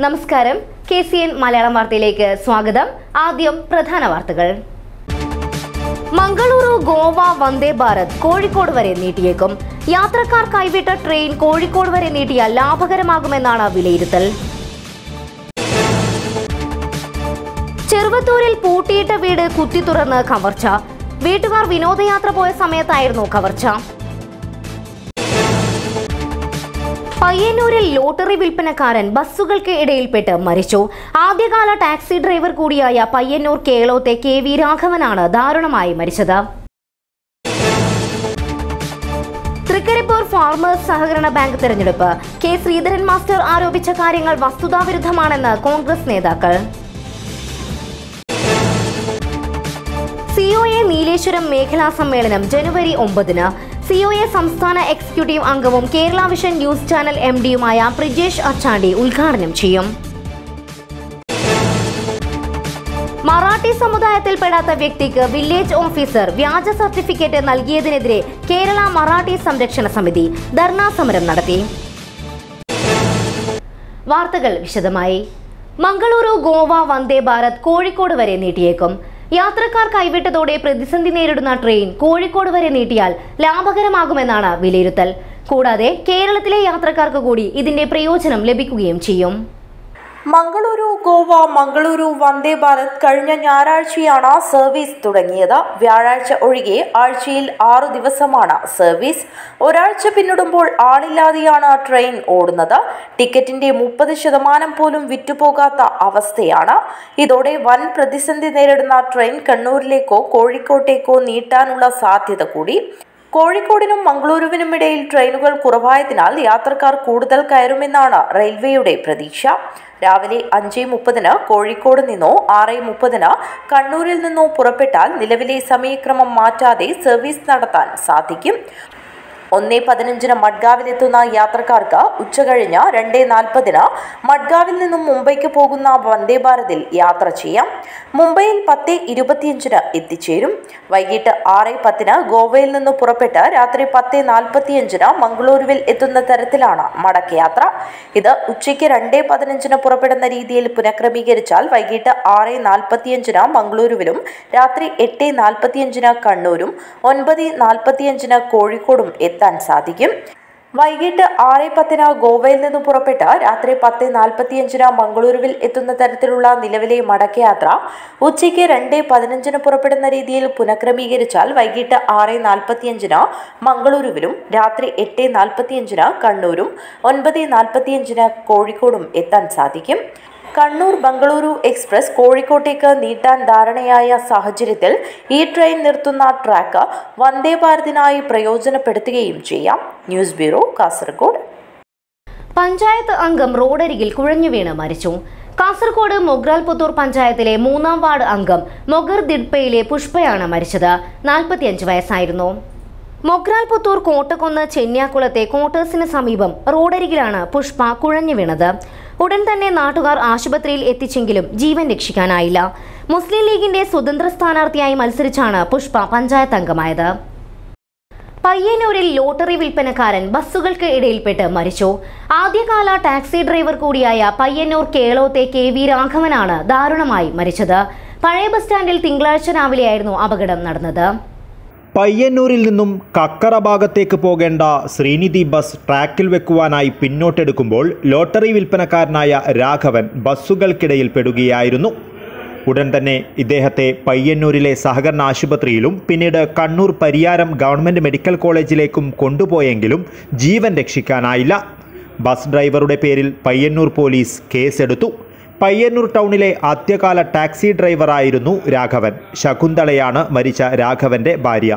നമസ്കാരം. K C N Malayalam വാർത്തയിലേക്ക് സ്വാഗതം. ആദ്യം പ്രധാന വാർത്തകൾ. മംഗളൂരു ഗോവ വന്ദേ ഭാരത് കോഴിക്കോട് വരെ നീട്ടിയേക്കും. യാത്രക്കാർ കൈവിട്ട ട്രെയിൻ കോഴിക്കോട് വരെ നീട്ടിയാൽ ലാഭകരമാകുമെന്നാണ് വിലയിരുത്തൽ. ചെറുവത്തൂരിൽ പൂട്ടിയിട്ട വീട് കുത്തി തുറന്ന് കവർച്ച. വീട്ടുകാർ വിനോദയാത്ര പോയ സമയത്തായിരുന്നു കവർച്ച. പയ്യന്നൂരിൽ ലോട്ടറി വിൽപ്പനക്കാരൻ ബസ്സുകൾക്ക് ഇടയിൽപ്പെട്ട് മരിച്ചു. ആദ്യകാല ടാക്സി ഡ്രൈവർ കൂടിയായ പയ്യന്നൂർ കേളോത്തെ കെ വി രാഘവനാണ് ദാരുണമായി മരിച്ചത്. തൃക്കരിപ്പൂർ ഫാർമേഴ്സ് സഹകരണ ബാങ്ക് തെരഞ്ഞെടുപ്പ്. കെ ശ്രീധരൻ മാസ്റ്റർ ആരോപിച്ച കാര്യങ്ങൾ വസ്തുതാവിരുദ്ധമാണെന്ന് കോൺഗ്രസ് നേതാക്കൾ. സിഒഎ നീലേശ്വരം മേഖലാ സമ്മേളനം ജനുവരി ഒമ്പതിന്. സിഒഎ സംസ്ഥാന എക്സിക്യൂട്ടീവ് അംഗവും Kerala vision news channel M ഡിയുമായ Prijesh Achandi ഉദ്ഘാടനം ചെയ്യും. മറാഠി സമുദായത്തിൽപ്പെടാത്ത വ്യക്തിക്ക് വില്ലേജ് ഓഫീസർ വ്യാജ സർട്ടിഫിക്കറ്റ് നൽകിയതിനെതിരെ കേരള മറാഠി സംരക്ഷണ സമിതി ധർണാ സമരം നടത്തി. വാർത്തകൾ വിശദമായി. മംഗളൂരു ഗോവ വന്ദേ ഭാരത് കോഴിക്കോട് വരെ നീട്ടിയേക്കും. യാത്രക്കാർ കൈവിട്ടതോടെ പ്രതിസന്ധി നേരിടുന്ന ട്രെയിൻ കോഴിക്കോട് വരെ നീട്ടിയാൽ ലാഭകരമാകുമെന്നാണ് വിലയിരുത്തൽ. കൂടാതെ കേരളത്തിലെ യാത്രക്കാർക്ക് കൂടി ഇതിന്റെ പ്രയോജനം ലഭിക്കുകയും ചെയ്യും. മംഗളൂരു ഗോവ മംഗളൂരു വന്ദേ ഭാരത് കഴിഞ്ഞ ഞായറാഴ്ചയാണ് സർവീസ് തുടങ്ങിയത്. വ്യാഴാഴ്ച ഒഴികെ ആഴ്ചയിൽ ആറു ദിവസമാണ് സർവീസ്. ഒരാഴ്ച പിന്നിടുമ്പോൾ ആളില്ലാതെയാണ് ട്രെയിൻ ഓടുന്നത്. ടിക്കറ്റിന്റെ മുപ്പത് ശതമാനം പോലും വിറ്റുപോകാത്ത അവസ്ഥയാണ്. ഇതോടെ വൻ പ്രതിസന്ധി നേരിടുന്ന ട്രെയിൻ കണ്ണൂരിലേക്കോ കോഴിക്കോട്ടേക്കോ നീട്ടാനുള്ള സാധ്യത കൂടി. കോഴിക്കോടിനും മംഗളൂരുവിനും ഇടയിൽ ട്രെയിനുകൾ കുറവായതിനാൽ യാത്രക്കാർ കൂടുതൽ കയറുമെന്നാണ് റെയിൽവേയുടെ പ്രതീക്ഷ. രാവിലെ അഞ്ച് മുപ്പതിന് കോഴിക്കോട് നിന്നോ ആറ് മുപ്പതിന് കണ്ണൂരിൽ നിന്നോ പുറപ്പെട്ടാൽ നിലവിലെ സമയക്രമം മാറ്റാതെ സർവീസ് നടത്താൻ സാധിക്കും. ഒന്നേ പതിനഞ്ചിന് മഡ്ഗാവിലെത്തുന്ന യാത്രക്കാർക്ക് ഉച്ചകഴിഞ്ഞ് രണ്ടേ നാൽപ്പതിന് മഡ്ഗാവിൽ നിന്നും മുംബൈക്ക് പോകുന്ന വന്ദേ ഭാരതിൽ യാത്ര ചെയ്യാം. മുംബൈയിൽ പത്ത് ഇരുപത്തിയഞ്ചിന് എത്തിച്ചേരും. വൈകിട്ട് ആറ് പത്തിന് ഗോവയിൽ നിന്ന് പുറപ്പെട്ട് രാത്രി പത്ത് നാൽപ്പത്തിയഞ്ചിന് മംഗളൂരുവിൽ എത്തുന്ന തരത്തിലാണ് മടക്കയാത്ര ഇത് ഉച്ചയ്ക്ക് രണ്ടേ പതിനഞ്ചിന് പുറപ്പെടുന്ന രീതിയിൽ പുനഃക്രമീകരിച്ചാൽ വൈകിട്ട് ആറ് നാൽപ്പത്തിയഞ്ചിന് മംഗളൂരുവിലും രാത്രി എട്ട് നാൽപ്പത്തിയഞ്ചിന് കണ്ണൂരും ഒൻപത് നാൽപ്പത്തിയഞ്ചിന് കോഴിക്കോടും എത്താൻ സാധിക്കും. വൈകിട്ട് ആറ് പത്തിന് ഗോവയിൽ നിന്ന് പുറപ്പെട്ട് രാത്രി പത്ത് നാൽപ്പത്തിയഞ്ചിന് മംഗളൂരുവിൽ എത്തുന്ന തരത്തിലുള്ള നിലവിലെ മടക്കയാത്ര ഉച്ചയ്ക്ക് രണ്ട് പതിനഞ്ചിന് പുറപ്പെടുന്ന രീതിയിൽ പുനഃക്രമീകരിച്ചാൽ വൈകിട്ട് ആറ് നാൽപ്പത്തിയഞ്ചിന് മംഗളൂരുവിലും രാത്രി എട്ട് നാൽപ്പത്തിയഞ്ചിന് കണ്ണൂരും ഒൻപത് നാൽപ്പത്തിയഞ്ചിന് കോഴിക്കോടും എത്താൻ സാധിക്കും. കണ്ണൂർ ബംഗളൂരു എക്സ്പ്രസ് കോഴിക്കോട്ടേക്ക് നീട്ടാൻ ധാരണയായ സാഹചര്യത്തിൽ ഈ ട്രെയിൻ നിർത്തുന്ന ട്രാക്ക് വന്ദേ ഭാരതിനായി പ്രയോജനപ്പെടുത്തുകയും ചെയ്യാം. News bureau Kasaragod. പഞ്ചായത്ത് അംഗം റോഡരികിൽ കുഴഞ്ഞു വീണ് മരിച്ചു. കാസർഗോഡ് മൊഗ്രാൽപുത്തൂർ പഞ്ചായത്തിലെ മൂന്നാം വാർഡ് അംഗം മൊഗർ ദിഡ്പയിലെ പുഷ്പയാണ് മരിച്ചത്. നാൽപ്പത്തിയഞ്ച് വയസ്സായിരുന്നു. മൊഗ്രാൽപുത്തൂർ കോട്ടക്കൊന്ന് ചെന്യാക്കുളത്തെ ക്വാർട്ടേഴ്സിന് സമീപം റോഡരികിലാണ് പുഷ്പ കുഴഞ്ഞു വീണത്. ഉടൻ തന്നെ നാട്ടുകാർ ആശുപത്രിയിൽ എത്തിച്ചെങ്കിലും ജീവൻ രക്ഷിക്കാനായില്ല. മുസ്ലിം ലീഗിന്റെ സ്വതന്ത്ര സ്ഥാനാർത്ഥിയായി മത്സരിച്ചാണ് പുഷ്പ പഞ്ചായത്ത് അംഗമായത്. പയ്യന്നൂരിൽ ലോട്ടറി വിൽപ്പനക്കാരൻ ബസ്സുകൾക്ക് ഇടയിൽപ്പെട്ട് മരിച്ചു. ആദ്യകാല ടാക്സി ഡ്രൈവർ കൂടിയായ പയ്യന്നൂർ കേളോത്തെ കെ വി രാഘവനാണ് ദാരുണമായി മരിച്ചത്. പഴയ ബസ് സ്റ്റാൻഡിൽ തിങ്കളാഴ്ച രാവിലെയായിരുന്നു അപകടം നടന്നത്. പയ്യന്നൂരിൽ നിന്നും കക്കറ ഭാഗത്തേക്ക് പോകേണ്ട ശ്രീനിധി ബസ് ട്രാക്കിൽ വെക്കുവാനായി പിന്നോട്ടെടുക്കുമ്പോൾ ലോട്ടറി വിൽപ്പനക്കാരനായ രാഘവൻ ബസ്സുകൾക്കിടയിൽ പെടുകയായിരുന്നു. ഉടൻ തന്നെ ഇദ്ദേഹത്തെ പയ്യന്നൂരിലെ സഹകരണ ആശുപത്രിയിലും പിന്നീട് കണ്ണൂർ പരിയാരം ഗവൺമെന്റ് മെഡിക്കൽ കോളേജിലേക്കും കൊണ്ടുപോയെങ്കിലും ജീവൻ രക്ഷിക്കാനായില്ല. ബസ് ഡ്രൈവറുടെ പേരിൽ പയ്യന്നൂർ പോലീസ് കേസെടുത്തു. പയ്യന്നൂർ ടൗണിലെ ആദ്യകാല ടാക്സി ഡ്രൈവറായിരുന്നു രാഘവൻ. ശകുന്തളയാണ് മരിച്ച രാഘവന്റെ ഭാര്യ.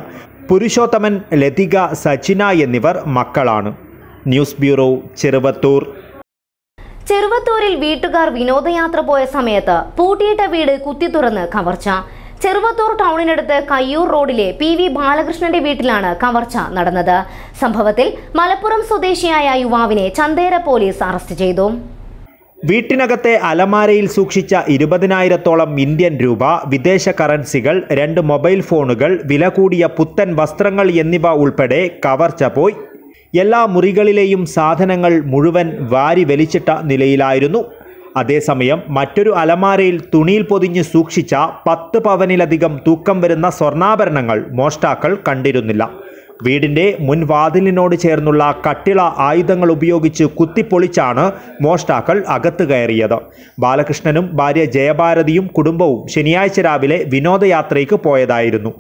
പുരുഷോത്തമൻ ലതിക സച്ചിന എന്നിവർ മക്കളാണ്. News bureau Cheruvathur. ചെറുവത്തൂരിൽ വീട്ടുകാർ വിനോദയാത്ര പോയ സമയത്ത് പൂട്ടിയിട്ട വീട് കുത്തി തുറന്ന് കവർച്ച. ചെറുവത്തൂർ ടൗണിനടുത്ത് കയ്യൂർ റോഡിലെ പി വി ബാലകൃഷ്ണന്റെ വീട്ടിലാണ് കവർച്ച നടന്നത്. സംഭവത്തിൽ മലപ്പുറം സ്വദേശിയായ യുവാവിനെ ചന്തേര പോലീസ് അറസ്റ്റ് ചെയ്തു. വീട്ടിനകത്തെ അലമാരയിൽ സൂക്ഷിച്ച ഇരുപതിനായിരത്തോളം ഇന്ത്യൻ രൂപ വിദേശ കറൻസികൾ രണ്ട് മൊബൈൽ ഫോണുകൾ വില കൂടിയ പുത്തൻ വസ്ത്രങ്ങൾ എന്നിവ ഉൾപ്പെടെ കവർച്ച പോയി എല്ലാ മുറികളിലെയും സാധനങ്ങൾ മുഴുവൻ വാരി വലിച്ചിട്ട നിലയിലായിരുന്നു. അതേസമയം മറ്റൊരു അലമാരയിൽ തുണിയിൽ പൊതിഞ്ഞ് സൂക്ഷിച്ച പത്ത് പവനിലധികം തൂക്കം വരുന്ന സ്വർണാഭരണങ്ങൾ മോഷ്ടാക്കൾ കണ്ടിരുന്നില്ല. വീടിന്റെ മുൻവാതിലിനോട് ചേർന്നുള്ള കട്ടിള ആയുധങ്ങൾ ഉപയോഗിച്ച് കുത്തിപ്പൊളിച്ചാണ് മോഷ്ടാക്കൾ അകത്ത് കയറിയത്. ബാലകൃഷ്ണനും ഭാര്യ ജയഭാരതിയും കുടുംബവും ശനിയാഴ്ച രാവിലെ വിനോദയാത്രയ്ക്ക് പോയതായിരുന്നു.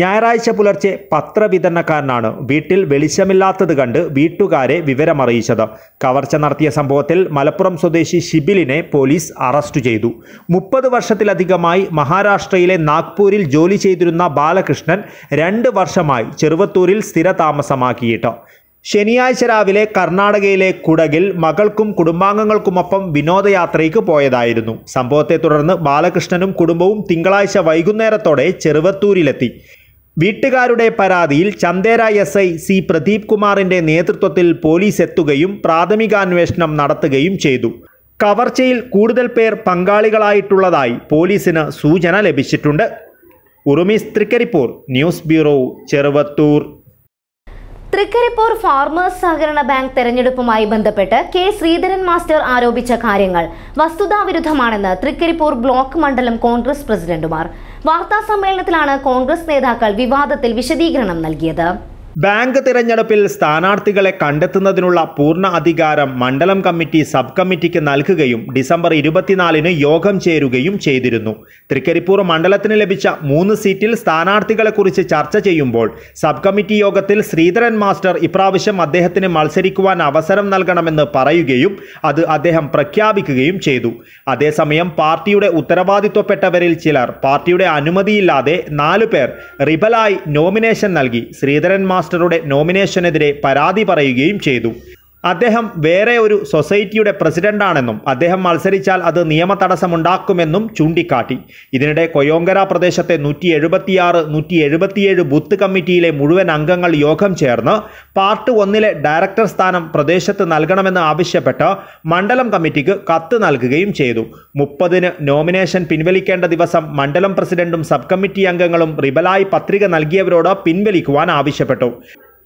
ഞായറാഴ്ച പുലർച്ചെ പത്രവിതരണക്കാരനാണ്. വീട്ടിൽ വെളിച്ചമില്ലാത്തത് കണ്ട് വീട്ടുകാരെ വിവരമറിയിച്ചത്. കവർച്ച നടത്തിയ സംഭവത്തിൽ മലപ്പുറം സ്വദേശി ഷിബിലിനെ പോലീസ് അറസ്റ്റ് ചെയ്തു. മുപ്പത് വർഷത്തിലധികമായി മഹാരാഷ്ട്രയിലെ നാഗ്പൂരിൽ ജോലി ചെയ്തിരുന്ന ബാലകൃഷ്ണൻ രണ്ട് വർഷമായി ചെറുവത്തൂരിൽ സ്ഥിരതാമസമാക്കിയിട്ട്. ശനിയാഴ്ച രാവിലെ കർണാടകയിലെ കുടകിൽ മകൾക്കും കുടുംബാംഗങ്ങൾക്കുമൊപ്പം വിനോദയാത്രയ്ക്ക് പോയതായിരുന്നു. സംഭവത്തെ തുടർന്ന് ബാലകൃഷ്ണനും കുടുംബവും തിങ്കളാഴ്ച വൈകുന്നേരത്തോടെ ചെറുവത്തൂരിലെത്തി. വീട്ടുകാരുടെ പരാതിയിൽ Chandera S I C Pradeep കുമാറിന്റെ നേതൃത്വത്തിൽ പോലീസ് എത്തുകയും പ്രാഥമികാന്വേഷണം നടത്തുകയും ചെയ്തു. കവർച്ചയിൽ കൂടുതൽ പേർ പങ്കാളികളായിട്ടുള്ളതായി പോലീസിന് സൂചന ലഭിച്ചിട്ടുണ്ട്. Urumees Thrikaripur news bureau Cheruvathur. Thrikaripur farmers സഹകരണ ബാങ്ക് തെരഞ്ഞെടുപ്പുമായി ബന്ധപ്പെട്ട് കെ ശ്രീധരൻ മാസ്റ്റർ ആരോപിച്ച കാര്യങ്ങൾ വസ്തുതാവിരുദ്ധമാണെന്ന് തൃക്കരിപ്പൂർ ബ്ലോക്ക് മണ്ഡലം കോൺഗ്രസ് പ്രസിഡന്റുമാർ വാർത്താ സമ്മേളനത്തിലാണ് കോൺഗ്രസ് നേതാക്കൾ വിവാദത്തിൽ വിശദീകരണം നൽകിയത് ബാങ്ക് തിരഞ്ഞെടുപ്പിൽ സ്ഥാനാർത്ഥികളെ കണ്ടെത്തുന്നതിനുള്ള പൂർണ അധികാരം മണ്ഡലം കമ്മിറ്റി സബ് കമ്മിറ്റിക്ക് നൽകുകയും ഡിസംബർ ഇരുപത്തിനാലിന് യോഗം ചേരുകയും ചെയ്തിരുന്നു. തൃക്കരിപ്പൂർ മണ്ഡലത്തിന് ലഭിച്ച മൂന്ന് സീറ്റിൽ സ്ഥാനാർത്ഥികളെക്കുറിച്ച് ചർച്ച ചെയ്യുമ്പോൾ സബ് കമ്മിറ്റി യോഗത്തിൽ ശ്രീധരൻ മാസ്റ്റർ ഇപ്രാവശ്യം അദ്ദേഹത്തിന് മത്സരിക്കുവാൻ അവസരം നൽകണമെന്ന് പറയുകയും അത് അദ്ദേഹം പ്രഖ്യാപിക്കുകയും ചെയ്തു. അതേസമയം പാർട്ടിയുടെ ഉത്തരവാദിത്വപ്പെട്ടവരിൽ ചിലർ പാർട്ടിയുടെ അനുമതിയില്ലാതെ നാലു പേർ റിബലായി നോമിനേഷൻ നൽകി. ശ്രീധരൻ മാസ്റ്ററുടെ നോമിനേഷനെതിരെ പരാതി പറയുകയും ചെയ്തു അദ്ദേഹം വേറെ ഒരു സൊസൈറ്റിയുടെ പ്രസിഡന്റാണെന്നും അദ്ദേഹം മത്സരിച്ചാൽ അത് നിയമ തടസ്സമുണ്ടാക്കുമെന്നും ചൂണ്ടിക്കാട്ടി. ഇതിനിടെ കൊയോങ്കര പ്രദേശത്തെ നൂറ്റി എഴുപത്തിയാറ് നൂറ്റി എഴുപത്തിയേഴ് ബൂത്ത് കമ്മിറ്റിയിലെ മുഴുവൻ അംഗങ്ങൾ യോഗം ചേർന്ന് പാർട്ട് ഒന്നിലെ ഡയറക്ടർ സ്ഥാനം പ്രദേശത്ത് നൽകണമെന്ന് ആവശ്യപ്പെട്ട് മണ്ഡലം കമ്മിറ്റിക്ക് കത്ത് നൽകുകയും ചെയ്തു. മുപ്പതിന് നോമിനേഷൻ പിൻവലിക്കേണ്ട ദിവസം മണ്ഡലം പ്രസിഡന്റും സബ് കമ്മിറ്റി അംഗങ്ങളും റിബലായി പത്രിക നൽകിയവരോട് പിൻവലിക്കുവാൻ ആവശ്യപ്പെട്ടു.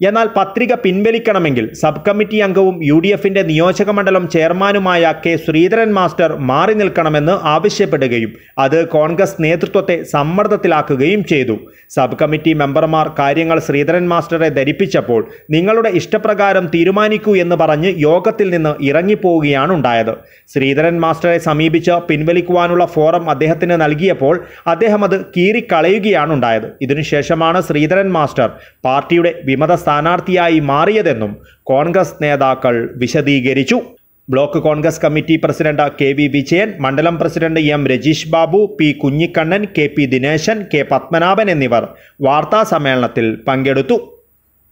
എന്നാൽ പത്രിക പിൻവലിക്കണമെങ്കിൽ സബ് കമ്മിറ്റി അംഗവും യു ഡി എഫിന്റെ നിയോജക മണ്ഡലം ചെയർമാനുമായ കെ ശ്രീധരൻ മാസ്റ്റർ മാറി നിൽക്കണമെന്ന് ആവശ്യപ്പെടുകയും അത് കോൺഗ്രസ് നേതൃത്വത്തെ സമ്മർദ്ദത്തിലാക്കുകയും ചെയ്തു. സബ് കമ്മിറ്റി മെമ്പർമാർ കാര്യങ്ങൾ ശ്രീധരൻ മാസ്റ്ററെ ധരിപ്പിച്ചപ്പോൾ നിങ്ങളുടെ ഇഷ്ടപ്രകാരം തീരുമാനിക്കൂ എന്ന് പറഞ്ഞ് യോഗത്തിൽ നിന്ന് ഇറങ്ങിപ്പോവുകയാണ് ഉണ്ടായത്. ശ്രീധരൻ മാസ്റ്ററെ സമീപിച്ച് പിൻവലിക്കുവാനുള്ള ഫോറം അദ്ദേഹത്തിന് നൽകിയപ്പോൾ അദ്ദേഹം അത് കീറിക്കളയുകയാണ് ഉണ്ടായത്. ഇതിനുശേഷമാണ് ശ്രീധരൻ മാസ്റ്റർ പാർട്ടിയുടെ വിമത സ്ഥാനാർത്ഥിയായി മാറിയതെന്നും കോൺഗ്രസ് നേതാക്കൾ വിശദീകരിച്ചു. Block Congress committee president K V Vijayan മണ്ഡലം president M Rajeesh Babu P Kunhikannan K P Dineshan K Padmanabhan എന്നിവർ വാർത്താ സമ്മേളനത്തിൽ പങ്കെടുത്തു.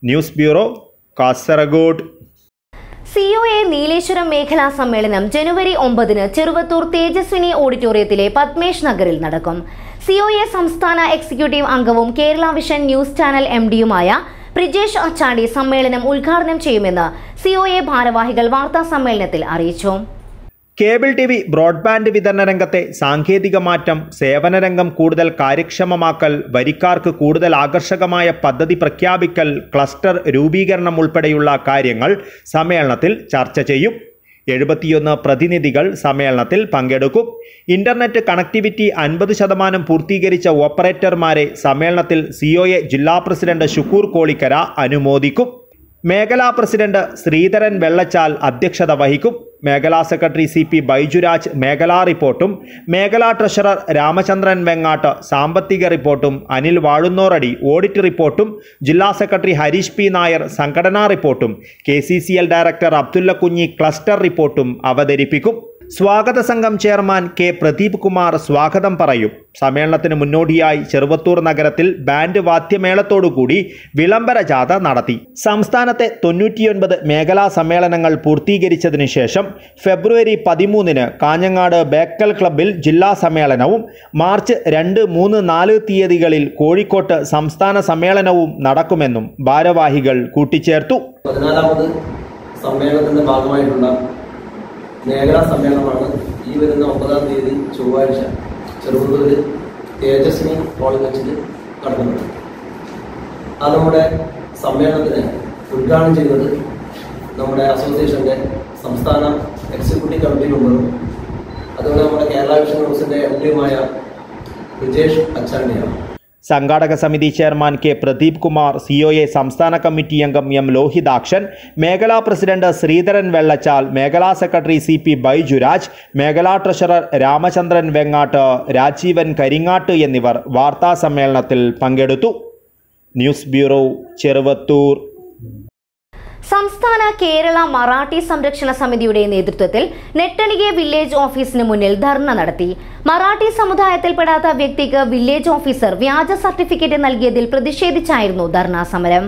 News bureau Kasaragod. C O A Nileshwaram മേഖലാ സമ്മേളനം ജനുവരി ഒമ്പതിന് ചെറുവത്തൂർ തേജസ്വിനി ഓഡിറ്റോറിയത്തിലെ പത്മേഷ് നഗറിൽ നടക്കും. സി ഒ എ സംസ്ഥാന എക്സിക്യൂട്ടീവ് അംഗവും Kerala vision news channel M ഡിയുമായ Prijesh Achadi സമ്മേളനം ഉദ്ഘാടനം ചെയ്യുമെന്ന് സി ഒ എ ഭാരവാഹികൾ വാർത്താ സമ്മേളനത്തിൽ അറിയിച്ചു. കേബിൾ ടി വി ബ്രോഡ്ബാൻഡ് വിതരണ രംഗത്തെ സാങ്കേതിക മാറ്റം സേവനരംഗം കൂടുതൽ കാര്യക്ഷമമാക്കൽ വരിക്കാർക്ക് കൂടുതൽ ആകർഷകമായ പദ്ധതി പ്രഖ്യാപിക്കൽ ക്ലസ്റ്റർ രൂപീകരണം ഉൾപ്പെടെയുള്ള കാര്യങ്ങൾ സമ്മേളനത്തിൽ ചർച്ച ചെയ്യും. എഴുപത്തിയൊന്ന് പ്രതിനിധികൾ സമ്മേളനത്തിൽ പങ്കെടുക്കും. ഇന്റർനെറ്റ് കണക്ടിവിറ്റി അൻപത് ശതമാനം പൂർത്തീകരിച്ച ഓപ്പറേറ്റർമാരെ സമ്മേളനത്തിൽ സിഒഎ ജില്ലാ പ്രസിഡന്റ് ഷുക്കൂർ കോളിക്കര അനുമോദിക്കും. മേഖലാ പ്രസിഡന്റ് ശ്രീധരൻ വെള്ളച്ചാൽ അധ്യക്ഷത വഹിക്കും. മേഖലാ സെക്രട്ടറി സി പി ബൈജുരാജ് മേഖലാ റിപ്പോർട്ടും. മേഖലാ ട്രഷറർ രാമചന്ദ്രൻ വെങ്ങാട്ട് സാമ്പത്തിക റിപ്പോർട്ടും. അനിൽ വാഴുന്നോറടി ഓഡിറ്റ് റിപ്പോർട്ടും. ജില്ലാ സെക്രട്ടറി ഹരീഷ് പി നായർ സംഘടനാ റിപ്പോർട്ടും. K director Abdulla Kunhi cluster റിപ്പോർട്ടും അവതരിപ്പിക്കും. സ്വാഗത സംഘം ചെയർമാൻ കെ പ്രദീപ് കുമാർ സ്വാഗതം പറയും. സമ്മേളനത്തിന് മുന്നോടിയായി ചെറുവത്തൂർ നഗരത്തിൽ ബാൻഡ് വാദ്യമേളത്തോടുകൂടി വിളംബര ജാഥ നടത്തി. സംസ്ഥാനത്തെ തൊണ്ണൂറ്റിയൊൻപത് മേഖലാ സമ്മേളനങ്ങൾ പൂർത്തീകരിച്ചതിനു ശേഷം ഫെബ്രുവരി പതിമൂന്നിന് കാഞ്ഞങ്ങാട് ബേക്കൽ ക്ലബ്ബിൽ ജില്ലാ സമ്മേളനവും മാർച്ച് രണ്ട് മൂന്ന് നാല് തീയതികളിൽ കോഴിക്കോട്ട് സംസ്ഥാന സമ്മേളനവും നടക്കുമെന്നും ഭാരവാഹികൾ കൂട്ടിച്ചേർത്തു. സമ്മേളനത്തിന്റെ ഭാഗമായിട്ടുള്ള മേഖലാ സമ്മേളനമാണ് ഈ വരുന്ന ഒമ്പതാം തീയതി ചൊവ്വാഴ്ച ചെറുപുഴൂരിൽ തേജസ്വിനി വെച്ചിട്ട് നടക്കുന്നത്. ആ നമ്മുടെ സമ്മേളനത്തിന് ഉദ്ഘാടനം ചെയ്യുന്നത് നമ്മുടെ അസോസിയേഷന്റെ സംസ്ഥാന എക്സിക്യൂട്ടീവ് കമ്മിറ്റി മെമ്പറും അതുപോലെ നമ്മുടെ കേരള വിഷൻ ന്യൂസിന്റെ എം ഡിയുമായ വിജേഷ് അച്ചാണ്ടിയാണ്. സംഘാടക സമിതി chairman K Pradeep Kumar COA സംസ്ഥാന കമ്മിറ്റി അംഗം എം ലോഹിതാക്ഷൻ മേഖലാ പ്രസിഡന്റ് ശ്രീധരൻ വെള്ളച്ചാൽ മേഖലാ സെക്രട്ടറി സി പി ബൈജുരാജ് മേഖലാ ട്രഷറർ രാമചന്ദ്രൻ വെങ്ങാട്ട് രാജീവൻ കരിങ്ങാട്ട് എന്നിവർ വാർത്താ സമ്മേളനത്തിൽ പങ്കെടുത്തു. News bureau Cheruvathur. സംസ്ഥാന കേരള മറാഠി സംരക്ഷണ സമിതിയുടെ നേതൃത്വത്തിൽ നെട്ടണികെ വില്ലേജ് ഓഫീസിന് മുന്നിൽ ധർണ നടത്തി. മറാഠി സമുദായത്തിൽപ്പെടാത്ത വ്യക്തിക്ക് വില്ലേജ് ഓഫീസർ വ്യാജ സർട്ടിഫിക്കറ്റ് നൽകിയതിൽ പ്രതിഷേധിച്ചായിരുന്നു ധർണാ സമരം.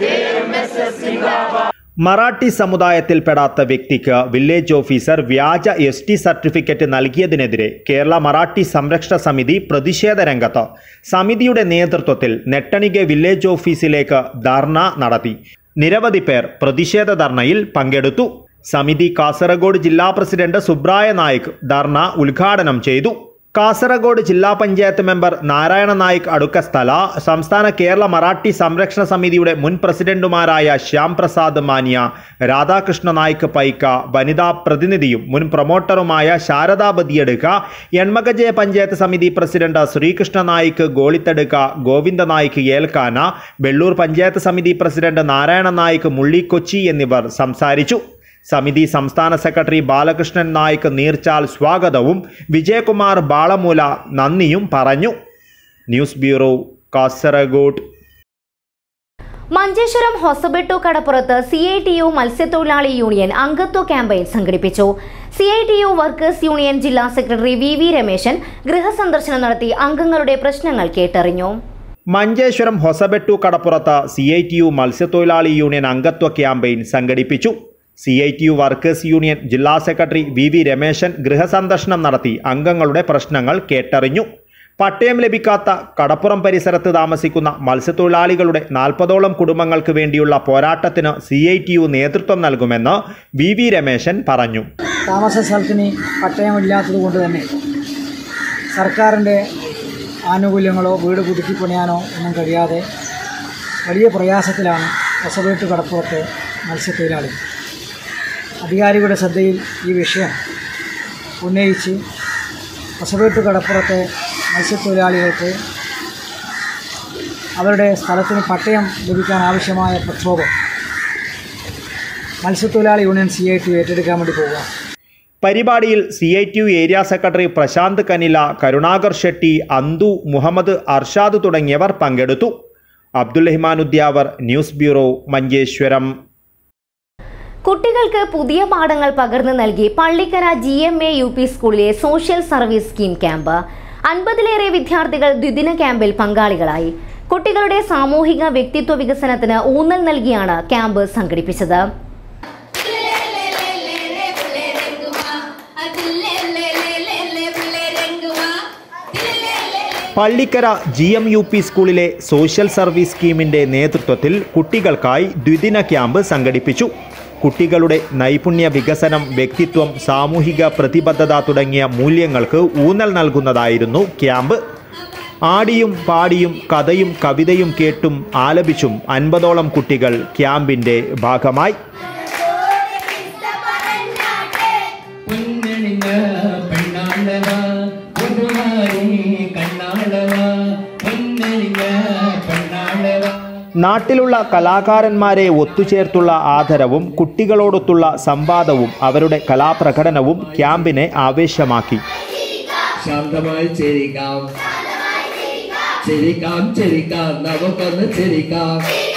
KMSS മറാഠി സമുദായത്തിൽപ്പെടാത്ത വ്യക്തിക്ക് വില്ലേജ് ഓഫീസർ വ്യാജ എസ് ടി സർട്ടിഫിക്കറ്റ് നൽകിയതിനെതിരെ കേരള മറാഠി സംരക്ഷണ സമിതി പ്രതിഷേധ രംഗത്ത്. സമിതിയുടെ നേതൃത്വത്തിൽ നെട്ടണികെ വില്ലേജ് ഓഫീസിലേക്ക് ധർണ നടത്തി. നിരവധി പേർ പ്രതിഷേധ ധർണയിൽ പങ്കെടുത്തു. സമിതി കാസർഗോഡ് ജില്ലാ പ്രസിഡന്റ് സുബ്രായ നായിക് ധർണ ഉദ്ഘാടനം ചെയ്തു. കാസർഗോഡ് ജില്ലാ പഞ്ചായത്ത് മെമ്പർ നാരായണ നായിക് അടുക്കസ്ഥല സംസ്ഥാന കേരള മറാഠി സംരക്ഷണ സമിതിയുടെ മുൻ പ്രസിഡന്റുമാരായ ശ്യാം പ്രസാദ് മാനിയ രാധാകൃഷ്ണ നായിക് പൈക്ക വനിതാ പ്രതിനിധിയും മുൻ പ്രൊമോട്ടറുമായ ശാരദാ ബദിയടുക്ക എൺമകജയ പഞ്ചായത്ത് സമിതി പ്രസിഡന്റ് ശ്രീകൃഷ്ണ നായിക് ഗോളിത്തടുക്ക ഗോവിന്ദ നായിക് ഏൽക്കാന വെള്ളൂർ പഞ്ചായത്ത് സമിതി പ്രസിഡന്റ് നാരായണ നായിക് മുള്ളിക്കൊച്ചി എന്നിവർ സംസാരിച്ചു. സമിതി സംസ്ഥാന സെക്രട്ടറി ബാലകൃഷ്ണൻ നായിക്ക് നീർച്ചാൽ സ്വാഗതവും. വിജയകുമാർ ബാളമൂല നന്ദിയും പറഞ്ഞു. News bureau Kasaragod. Manjeshwaram Hosabettu കടപ്പുറത്ത് സി ഐ ടി യു മത്സ്യത്തൊഴിലാളി യൂണിയൻ അംഗത്വ ക്യാമ്പയിൻ സംഘടിപ്പിച്ചു. C I T U workers union ജില്ലാ സെക്രട്ടറി വി വി രമേശൻ ഗൃഹസന്ദർശനം നടത്തി അംഗങ്ങളുടെ പ്രശ്നങ്ങൾ കേട്ടറിഞ്ഞു. മഞ്ചേശ്വരം ഹൊസബെട്ടു കടപ്പുറത്ത് സി ഐ ടി യു മത്സ്യത്തൊഴിലാളി യൂണിയൻ അംഗത്വ ക്യാമ്പയിൻ സംഘടിപ്പിച്ചു. C I T U workers union ജില്ലാ സെക്രട്ടറി വി വി രമേശൻ ഗൃഹസന്ദർശനം നടത്തി അംഗങ്ങളുടെ പ്രശ്നങ്ങൾ കേട്ടറിഞ്ഞു. പട്ടയം ലഭിക്കാത്ത കടപ്പുറം പരിസരത്ത് താമസിക്കുന്ന മത്സ്യത്തൊഴിലാളികളുടെ നാൽപ്പതോളം കുടുംബങ്ങൾക്ക് വേണ്ടിയുള്ള പോരാട്ടത്തിന് സി ഐ ടി യു നേതൃത്വം നൽകുമെന്ന് വി വി രമേശൻ പറഞ്ഞു. താമസ സ്ഥലത്തിന് പട്ടയമില്ലാത്തത് കൊണ്ട് തന്നെ സർക്കാരിന്റെ ആനുകൂല്യങ്ങളോ വീട് പുതുക്കി പണിയാനോ ഒന്നും കഴിയാതെ വലിയ പ്രയാസത്തിലാണ് കടപ്പുറത്തെ മത്സ്യത്തൊഴിലാളി അധികാരികളുടെ ശ്രദ്ധയിൽ ഈ വിഷയം ഉന്നയിച്ച് പസവേട്ട് കടപ്പുറത്തെ മത്സ്യത്തൊഴിലാളികൾക്ക് അവരുടെ സ്ഥലത്തിന് പട്ടയം ലഭിക്കാൻ ആവശ്യമായ പ്രക്ഷോഭം. മത്സ്യത്തൊഴിലാളി യൂണിയൻ സി ഐ ടി ഏറ്റെടുക്കാൻ വേണ്ടി പോവുക. പരിപാടിയിൽ C I T U area secretary Prashanth Kanila Karunakar Shetty Anthu Muhammad Arshad തുടങ്ങിയവർ പങ്കെടുത്തു. Abdul Rahman Udyavar news bureau Manjeshwaram. കുട്ടികൾക്ക് പുതിയ പാഠങ്ങൾ പകർന്നു നൽകി Pallikkara G M A U P സ്കൂളിലെ സോഷ്യൽ സർവീസ് സ്കീം ക്യാമ്പ്. അൻപതിലേറെ വിദ്യാർത്ഥികൾ ദ്വിദിന ക്യാമ്പിൽ പങ്കാളികളായി. കുട്ടികളുടെ സാമൂഹിക വ്യക്തിത്വ വികസനത്തിന് ഊന്നൽ നൽകിയാണ് ക്യാമ്പ് സംഘടിപ്പിച്ചത്. Pallikkara G M U P സ്കൂളിലെ സോഷ്യൽ സർവീസ് സ്കീമിന്റെ നേതൃത്വത്തിൽ കുട്ടികൾക്കായി ദ്വിദിന ക്യാമ്പ് സംഘടിപ്പിച്ചു. കുട്ടികളുടെ നൈപുണ്യ വികസനം വ്യക്തിത്വം സാമൂഹിക പ്രതിബദ്ധത തുടങ്ങിയ മൂല്യങ്ങൾക്ക് ഊന്നൽ നൽകുന്നതായിരുന്നു ക്യാമ്പ്. ആടിയും പാടിയും കഥയും കവിതയും കേട്ടും ആലപിച്ചും അൻപതോളം കുട്ടികൾ ക്യാമ്പിന്റെ ഭാഗമായി. നാട്ടിലുള്ള കലാകാരന്മാരെ ഒത്തുചേർത്തുള്ള ആദരവും കുട്ടികളോടൊത്തുള്ള സംവാദവും അവരുടെ കലാപ്രകടനവും ക്യാമ്പിനെ ആവേശമാക്കി. ശാന്തമായി ചിരിക്കാം. നമുക്കൊന്ന് ചിരിക്കാം.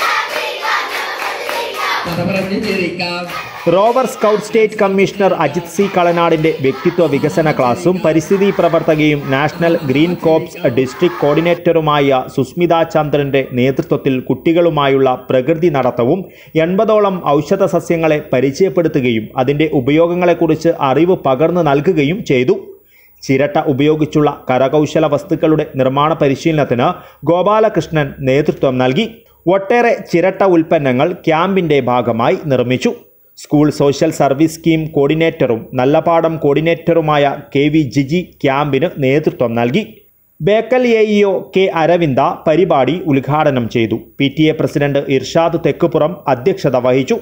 Rover scout state commissioner Ajith C കളനാടിന്റെ വ്യക്തിത്വ വികസന ക്ലാസും പരിസ്ഥിതി പ്രവർത്തകയും നാഷണൽ ഗ്രീൻ കോപ്സ് ഡിസ്ട്രിക്ട് കോർഡിനേറ്ററുമായ സുസ്മിത ചന്ദ്രന്റെ നേതൃത്വത്തിൽ കുട്ടികളുമായുള്ള പ്രകൃതി നടത്തവും എൺപതോളം ഔഷധ സസ്യങ്ങളെ പരിചയപ്പെടുത്തുകയും അതിന്റെ ഉപയോഗങ്ങളെക്കുറിച്ച് അറിവ് പകർന്നു നൽകുകയും ചെയ്തു. ചിരട്ട ഉപയോഗിച്ചുള്ള കരകൗശല വസ്തുക്കളുടെ നിർമ്മാണ പരിശീലനത്തിന് ഗോപാലകൃഷ്ണൻ നേതൃത്വം നൽകി. ഒട്ടേറെ ചിരട്ട ഉൽപ്പന്നങ്ങൾ ക്യാമ്പിന്റെ ഭാഗമായി നിർമ്മിച്ചു. സ്കൂൾ സോഷ്യൽ സർവീസ് സ്കീം കോർഡിനേറ്ററും നല്ലപാടം കോർഡിനേറ്ററുമായ കെ വി ജിജി ക്യാമ്പിന് നേതൃത്വം നൽകി. Bekal A EO K Aravinda പരിപാടി ഉദ്ഘാടനം ചെയ്തു. P T A president Irshad Thekkupuram അധ്യക്ഷത വഹിച്ചു.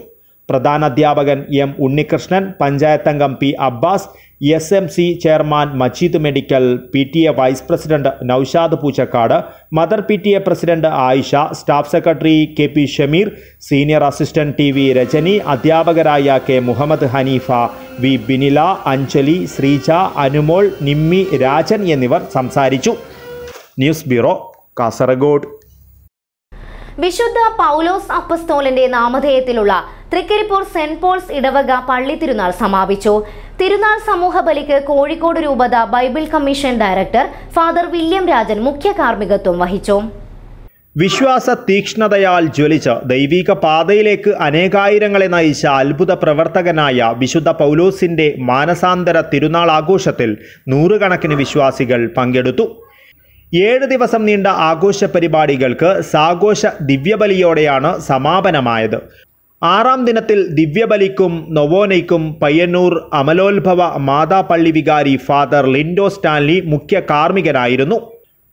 പ്രധാന അധ്യാപകൻ M Unnikrishnan പഞ്ചായത്തംഗം P Abbas S M C chairman Majeed medical P T A vice president Noushad Poochakkad mother P T A president Ayisha staff secretary K P Shameer senior assistant T V Rajani അധ്യാപകരായ K Muhammad Haneefa V Binila Anjali Sreeja Anumol Nimmi Rajan എന്നിവർ സംസാരിച്ചു. News bureau Kasaragod. വിശുദ്ധ പൗലോസ് അപ്പസ്തോലിന്റെ നാമധേയത്തിലുള്ള Trikaripur saint Paul's ഇടവക പള്ളി തിരുനാൾ സമാപിച്ചു. തിരുനാൾ സമൂഹ ബലിക്ക് കോഴിക്കോട് രൂപത Bible commission director father William Rajan മുഖ്യ കാർമ്മികത്വം വഹിച്ചു. വിശ്വാസ തീക്ഷ്ണതയാൽ ജ്വലിച്ച് ദൈവിക പാതയിലേക്ക് അനേകായിരങ്ങളെ നയിച്ച അത്ഭുത പ്രവർത്തകനായ വിശുദ്ധ പൗലോസിന്റെ മാനസാന്തര തിരുനാൾ ആഘോഷത്തിൽ നൂറുകണക്കിന് വിശ്വാസികൾ പങ്കെടുത്തു. ഏഴ് ദിവസം നീണ്ട ആഘോഷ പരിപാടികൾക്ക് സാഘോഷ ദിവ്യബലിയോടെയാണ് സമാപനമായത്. ആറാം ദിനത്തിൽ ദിവ്യബലിക്കും നൊവോനയ്ക്കും പയ്യന്നൂർ അമലോത്ഭവ മാതാ പള്ളി വികാരി ഫാദർ ലിൻഡോ സ്റ്റാൻലി മുഖ്യ കാർമ്മികനായിരുന്നു.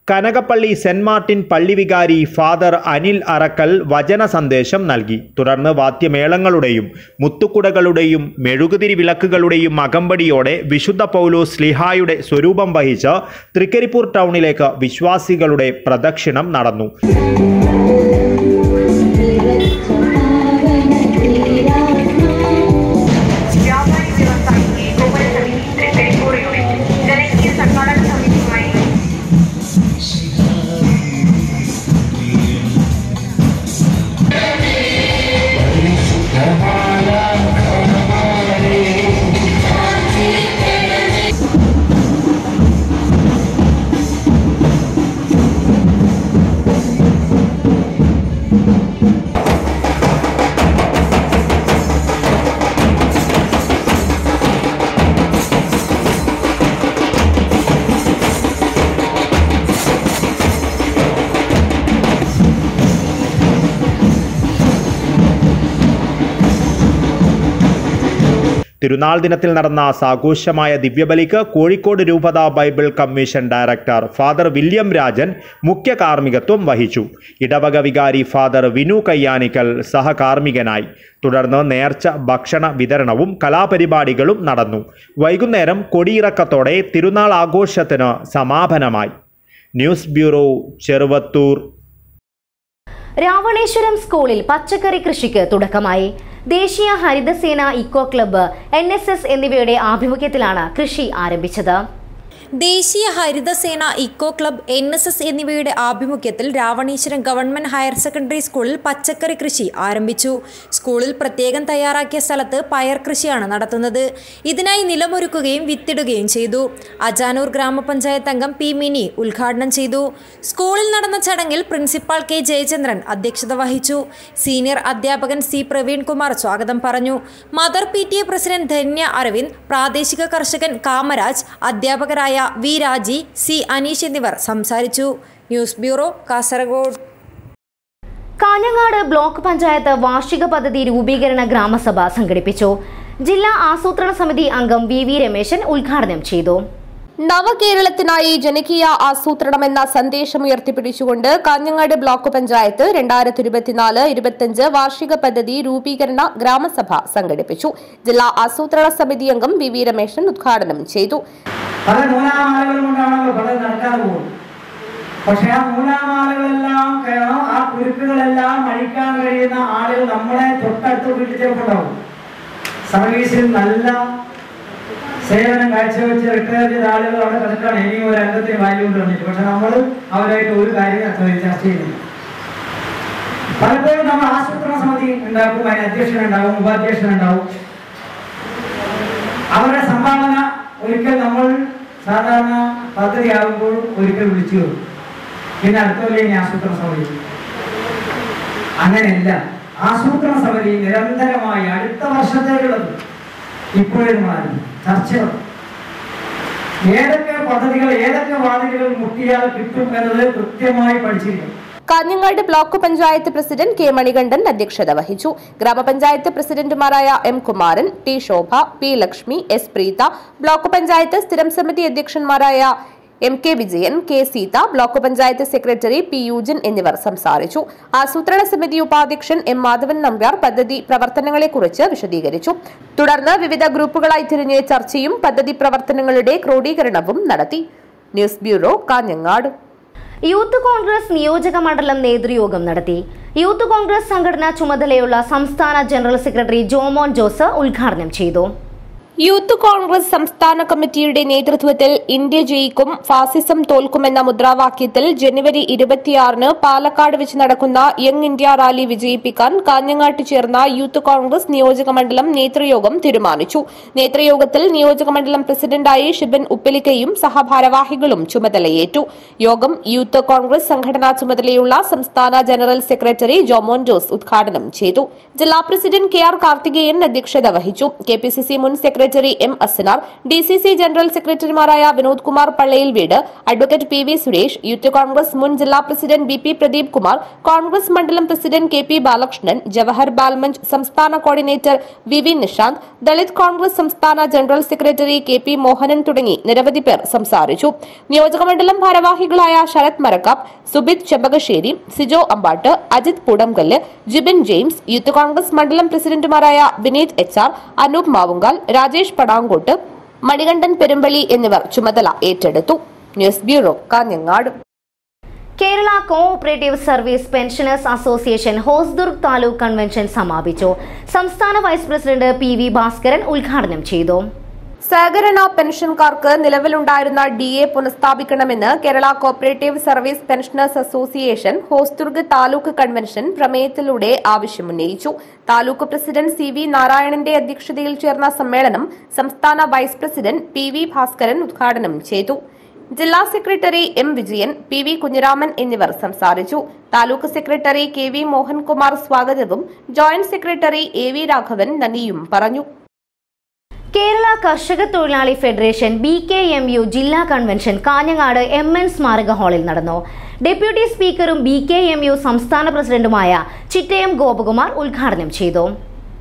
കനകപ്പള്ളി സെന്റ് മാർട്ടിൻ പള്ളി വികാരി ഫാദർ അനിൽ അറക്കൽ വചന സന്ദേശം നൽകി. തുടർന്ന് വാദ്യമേളങ്ങളുടെയും മുത്തുക്കുടകളുടെയും മെഴുകുതിരി വിളക്കുകളുടെയും അകമ്പടിയോടെ വിശുദ്ധ പൗലോസ് സ്ലിഹായുടെ സ്വരൂപം വഹിച്ച് തൃക്കരിപ്പൂർ ടൗണിലേക്ക് വിശ്വാസികളുടെ പ്രദക്ഷിണം നടന്നു. തിരുനാൾ ദിനത്തിൽ നടന്ന സാഘോഷമായ ദിവ്യബലിക്ക് കോഴിക്കോട് രൂപത Bible commission director father William Rajan മുഖ്യ കാർമ്മികത്വം വഹിച്ചു. ഇടവക വികാരി ഫാദർ വിനു കയ്യാനിക്കൽ സഹകാർമ്മികനായി. തുടർന്ന് നേർച്ച ഭക്ഷണ വിതരണവും കലാപരിപാടികളും നടന്നു. വൈകുന്നേരം കൊടിയിറക്കത്തോടെ തിരുനാൾ ആഘോഷത്തിന് സമാപനമായി. News bureau Cheruvathur. രാവണേശ്വരം സ്കൂളിൽ പച്ചക്കറി കൃഷിക്ക് തുടക്കമായി. ദേശീയ ഹരിതസേന ഇക്കോ ക്ലബ്ബ് എൻ എന്നിവയുടെ ആഭിമുഖ്യത്തിലാണ് കൃഷി ആരംഭിച്ചത്. ദേശീയ Harithasena eco club N S S എന്നിവയുടെ ആഭിമുഖ്യത്തിൽ രാവണീശ്വരം ഗവൺമെന്റ് ഹയർ സെക്കൻഡറി സ്കൂളിൽ പച്ചക്കറി കൃഷി ആരംഭിച്ചു. സ്കൂളിൽ പ്രത്യേകം തയ്യാറാക്കിയ സ്ഥലത്ത് പയർ കൃഷിയാണ് നടത്തുന്നത്. ഇതിനായി നിലമൊരുക്കുകയും വിത്തിടുകയും ചെയ്തു. അജാനൂർ ഗ്രാമപഞ്ചായത്ത് അംഗം പി മിനി ഉദ്ഘാടനം ചെയ്തു. സ്കൂളിൽ നടന്ന ചടങ്ങിൽ പ്രിൻസിപ്പാൾ കെ ജയചന്ദ്രൻ അധ്യക്ഷത വഹിച്ചു. സീനിയർ അധ്യാപകൻ സി പ്രവീൺ കുമാർ സ്വാഗതം പറഞ്ഞു. Mother P T A president Dhanya Aravind പ്രാദേശിക കർഷകൻ കാമരാജ് അധ്യാപകരായ വി രാജി സി അനീഷ് എന്നിവർ സംസാരിച്ചു. News bureau Kasaragod. Kanhangad block panchayat വാർഷിക പദ്ധതി രൂപീകരണ ഗ്രാമസഭ സംഘടിപ്പിച്ചു. ജില്ലാ ആസൂത്രണ സമിതി അംഗം വി വി രമേശൻ ഉദ്ഘാടനം ചെയ്തു. നവകേരളത്തിനായി ജനകീയ ആസൂത്രണം എന്ന സന്ദേശം ഉയർത്തിപ്പിടിച്ചുകൊണ്ട് കാഞ്ഞങ്ങാട് ബ്ലോക്ക് പഞ്ചായത്ത് രണ്ടായിരത്തി ഇരുപത്തിനാല് ഇരുപത്തിയഞ്ച് വാർഷിക പദ്ധതി രൂപീകരണ ഗ്രാമസഭ സംഘടിപ്പിച്ചു. ജില്ലാ ആസൂത്രണ സമിതി അംഗം വി വി രമേശൻ ഉദ്ഘാടനം ചെയ്തു. പല നൂലാമാലകൾ കൊണ്ടാണല്ലോ പലത് നടക്കാതെ പോകുന്നത്. പക്ഷെ ആ മൂലാമാലകളെല്ലാം കാരണം ആ കുരുക്കുകളെല്ലാം അഴിക്കാൻ കഴിയുന്ന ആളുകൾ നമ്മളെ തൊട്ടടുത്ത് വീട്ടിൽ ചിലപ്പുണ്ടാവും സർവീസിൽ നല്ല സേവനം കാഴ്ചവെച്ച് റിട്ടയർ ചെയ്ത ആളുകൾ അവിടെ കിടക്കാണ് ഇനി ഒരു അംഗത്തിന് വാല്യൂ വന്നിട്ട് പക്ഷെ നമ്മൾ അവരായിട്ട് ഒരു കാര്യം ചർച്ച ചെയ്യുന്നു പലപ്പോഴും നമ്മൾ ആസൂത്രണ സമിതി ഉണ്ടാക്കും അതിന് അധ്യക്ഷൻ ഉണ്ടാവും ഉണ്ടാവും. അവരുടെ സംഭാവന ഒരിക്കൽ നമ്മൾ സാധാരണ പദ്ധതിയാകുമ്പോൾ ഒരിക്കൽ വിളിച്ചു. പിന്നെ അടുത്തല്ലേ ഇനി ആസൂത്രണ സമിതി അങ്ങനെയല്ല. ആസൂത്രണ സമിതി നിരന്തരമായി അടുത്ത വർഷത്തേക്കുള്ളത് ഇപ്പോഴും മാറുന്നു ചർച്ചകൾ. ഏതൊക്കെ പദ്ധതികൾ ഏതൊക്കെ വാതിലുകൾ മുട്ടിയാൽ കിട്ടും എന്നത് കൃത്യമായി പഠിച്ചിരിക്കും Kanhangad block panchayat president K Manikandan അധ്യക്ഷത വഹിച്ചു. ഗ്രാമപഞ്ചായത്ത് പ്രസിഡന്റുമാരായ M Kumaran T Shobha P Lakshmi S Preetha block panchayat സ്ഥിരം സമിതി അധ്യക്ഷന്മാരായ M K Vijayan K Seetha block panchayat secretary P Eugene എന്നിവർ സംസാരിച്ചു. ആസൂത്രണ സമിതി ഉപാധ്യക്ഷൻ എം മാധവൻ നമ്പ്യാർ പദ്ധതി പ്രവർത്തനങ്ങളെക്കുറിച്ച് വിശദീകരിച്ചു. തുടർന്ന് വിവിധ ഗ്രൂപ്പുകളായി തിരിഞ്ഞ് ചർച്ചയും പദ്ധതി പ്രവർത്തനങ്ങളുടെ ക്രോഡീകരണവും നടത്തി. News bureau Kanhangad. Youth Congress നിയോജക മണ്ഡലം നേതൃയോഗം നടത്തി. യൂത്ത് കോൺഗ്രസ് സംഘടനാ ചുമതലയുള്ള സംസ്ഥാന ജനറൽ സെക്രട്ടറി ജോമോൻ ജോസ് ഉദ്ഘാടനം ചെയ്തു. യൂത്ത് കോൺഗ്രസ് സംസ്ഥാന കമ്മിറ്റിയുടെ നേതൃത്വത്തിൽ ഇന്ത്യ ജയിക്കും ഫാസിസം തോൽക്കുമെന്ന മുദ്രാവാക്യത്തിൽ ജനുവരി ഇരുപത്തിയാറിന് പാലക്കാട് വെച്ച് നടക്കുന്ന യങ് ഇന്ത്യ റാലി വിജയിപ്പിക്കാൻ കാഞ്ഞങ്ങാട്ട് ചേർന്ന യൂത്ത് കോൺഗ്രസ് നിയോജക മണ്ഡലം നേതൃയോഗം തീരുമാനിച്ചു. നേതൃയോഗത്തിൽ നിയോജക മണ്ഡലം പ്രസിഡന്റായി ഷിബിൻ ഉപ്പിലിക്കയും സഹഭാരവാഹികളും ചുമതലയേറ്റു. യോഗം യൂത്ത് കോൺഗ്രസ് സംഘടനാ ചുമതലയുള്ള സംസ്ഥാന ജനറൽ സെക്രട്ടറി ജോമോൻ ജോസ് ഉദ്ഘാടനം ചെയ്തു. ജില്ലാ പ്രസിഡന്റ് കെ ആർ കാർത്തികേയൻ അധ്യക്ഷത വഹിച്ചു. കെ പി സി സി മുൻ secretary M Asanar D C C general സെക്രട്ടറിമാരായ വിനോദ് കുമാർ പള്ളയിൽ വീട് advocate P V Suresh youth Congress മുൻ ജില്ലാ president B P Pradeep Kumar Congress മണ്ഡലം president K P Balakrishnan Jawahar Balmanch സംസ്ഥാന coordinator V V Nishanth Dalit Congress സംസ്ഥാന general secretary K P Mohanan തുടങ്ങി നിരവധി പേർ സംസാരിച്ചു. നിയോജകമണ്ഡലം ഭാരവാഹികളായ ശരത് മരക്കാപ്പ് സുബിത് ചെമ്പകശ്ശേരി സിജോ അമ്പാട്ട് അജിത് പൂടംകല്ല് ജിബിൻ ജെയിംസ് യൂത്ത് കോൺഗ്രസ് മണ്ഡലം പ്രസിഡന്റുമാരായ വിനീത് എച്ച് ആർ അനൂപ് മാവുങ്കാൽ രാജേഷ് പടാങ്കോട്ട് മണികണ്ഠൻ പെരുമ്പള്ളി എന്നിവർ ചുമതല ഏറ്റെടുത്തു. News bureau Kanhangad. Kerala cooperative service pensioners association Hosdurg taluk convention സമാപിച്ചു. സംസ്ഥാന vice president P V Bhaskaran ഉദ്ഘാടനം ചെയ്തു. സഹകരണ പെൻഷൻകാർക്ക് നിലവിലുണ്ടായിരുന്ന D A പുനഃസ്ഥാപിക്കണമെന്ന് Kerala cooperative service pensioners association Hosdurg taluk convention പ്രമേയത്തിലൂടെ ആവശ്യമുന്നയിച്ചു. താലൂക്ക് പ്രസിഡന്റ് സി വി നാരായണന്റെ അധ്യക്ഷതയിൽ ചേർന്ന സമ്മേളനം സംസ്ഥാന vice president P V Bhaskaran ഉദ്ഘാടനം ചെയ്തു. ജില്ലാ secretary M Vijayan P V Kunhiraman എന്നിവർ സംസാരിച്ചു. Taluk secretary K V Mohankumar സ്വാഗതവും joint secretary A V Raghavan നന്ദിയും പറഞ്ഞു. കേരള കർഷക തൊഴിലാളി federation B K M U ജില്ലാ കൺവെൻഷൻ കാഞ്ഞങ്ങാട് എം എൻ സ്മാരക ഹാളിൽ നടന്നു. ഡെപ്യൂട്ടി സ്പീക്കറും ബി കെ എം യു സംസ്ഥാന പ്രസിഡന്റുമായ ചിറ്റയം ഗോപകുമാർ ഉദ്ഘാടനം ചെയ്തു.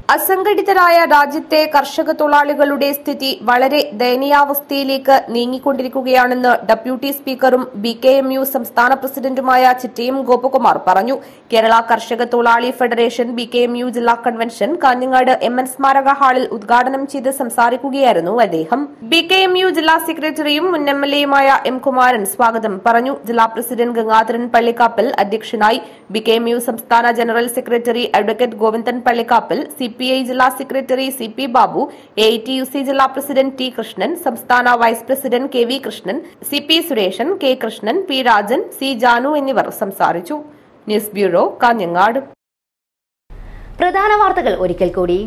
അസംഘടിതരായ രാജ്യത്തെ കർഷക തൊഴിലാളികളുടെ സ്ഥിതി വളരെ ദയനീയാവസ്ഥയിലേക്ക് നീങ്ങിക്കൊണ്ടിരിക്കുകയാണെന്ന് ഡെപ്യൂട്ടി സ്പീക്കറും ബി കെ എം യു സംസ്ഥാന പ്രസിഡന്റുമായ ചിറ്റയം ഗോപകുമാർ പറഞ്ഞു. കേരള കർഷക തൊഴിലാളി federation B K M U ജില്ലാ കൺവെൻഷൻ കാഞ്ഞങ്ങാട് എം എൻ സ്മാരക ഹാളിൽ ഉദ്ഘാടനം ചെയ്ത് സംസാരിക്കുകയായിരുന്നു അദ്ദേഹം. ബി കെ എം യു ജില്ലാ സെക്രട്ടറിയും മുൻ എം എൽ എയുമായ എം കുമാരൻ സ്വാഗതം പറഞ്ഞു. ജില്ലാ പ്രസിഡന്റ് ഗംഗാധരൻ പള്ളിക്കാപ്പൽ അധ്യക്ഷനായി ബി കെ എം യു സംസ്ഥാന general secretary advocate Govindan Pallikkappal C P I ജില്ലാ secretary C P Babu A T U C ജില്ലാ പ്രസിഡന്റ് ടി കൃഷ്ണൻ സംസ്ഥാന vice president K V Krishnan C P Sureshan K Krishnan P Rajan C Janu എന്നിവർ സംസാരിച്ചു. News bureau Kanhangad. പ്രധാന വാർത്തകൾ ഒരിക്കൽ കൂടി.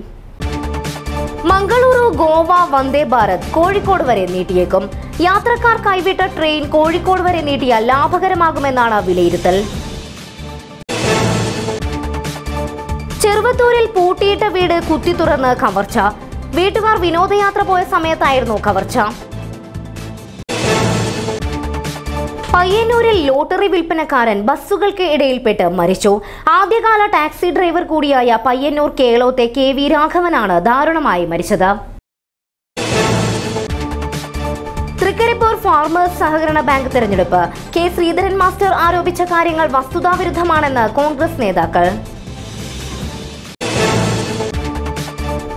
മംഗളൂരു ഗോവ വന്ദേ ഭാരത് കോഴിക്കോട് വരെ നീട്ടിയേക്കും. യാത്രക്കാർ കൈവിട്ട ട്രെയിൻ കോഴിക്കോട് വരെ നീട്ടിയാൽ ലാഭകരമാകുമെന്നാണ് വിലയിരുത്തൽ. ചെറുവത്തൂരിൽ പൂട്ടിയിട്ട വീട് കുത്തി തുറന്ന് കവർച്ച. വീട്ടുകാർ വിനോദയാത്ര പോയ സമയത്തായിരുന്നു കവർച്ച. പയ്യന്നൂരിൽ ലോട്ടറി വിൽപ്പനക്കാരൻ ബസ്സുകൾക്ക് ഇടയിൽപ്പെട്ട് മരിച്ചു. ആദ്യകാല ടാക്സി ഡ്രൈവർ കൂടിയായ പയ്യന്നൂർ കേളോത്തെ കെ വി രാഘവനാണ് ദാരുണമായി മരിച്ചത്. തൃക്കരിപ്പൂർ ഫാർമേഴ്സ് സഹകരണ ബാങ്ക് തെരഞ്ഞെടുപ്പ്. കെ ശ്രീധരൻ മാസ്റ്റർ ആരോപിച്ച കാര്യങ്ങൾ വസ്തുതാവിരുദ്ധമാണെന്ന് കോൺഗ്രസ് നേതാക്കൾ.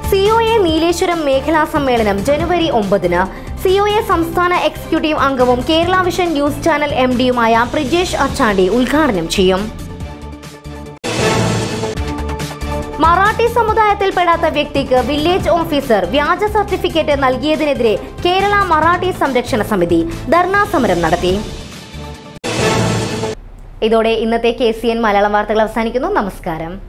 സിഒഎ നീലേശ്വരം മേഖലാ സമ്മേളനം ജനുവരി ഒമ്പതിന്. സിഒഎ സംസ്ഥാന എക്സിക്യൂട്ടീവ് അംഗവും Kerala vision news channel M ഡിയുമായ Prijesh Achandi ഉദ്ഘാടനം ചെയ്യും. മറാഠി സമുദായത്തിൽപ്പെടാത്ത വ്യക്തിക്ക് വില്ലേജ് ഓഫീസർ വ്യാജ സർട്ടിഫിക്കറ്റ് നൽകിയതിനെതിരെ കേരള മറാഠി സംരക്ഷണ സമിതി ധർണാ സമരം നടത്തി. ഇതോടെ ഇന്നത്തെ കെ സി എൻ മലയാളം വാർത്തകൾ അവസാനിക്കുന്നു. നമസ്കാരം.